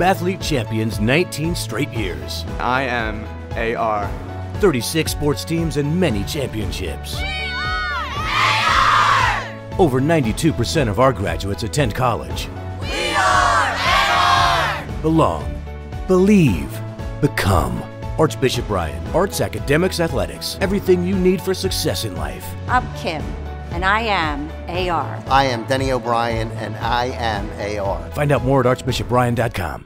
Mathlete champions 19 straight years. I am AR. 36 sports teams and many championships. We are A R. Over 92% of our graduates attend college. We are AR! Belong. Believe. Become. Archbishop Ryan, Arts Academics Athletics. Everything you need for success in life. I'm Kim, and I am AR. I am Denny O'Brien, and I am AR. Find out more at archbishopryan.com.